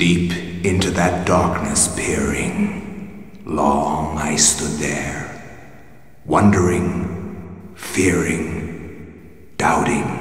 Deep into that darkness peering, long I stood there, wondering, fearing, doubting.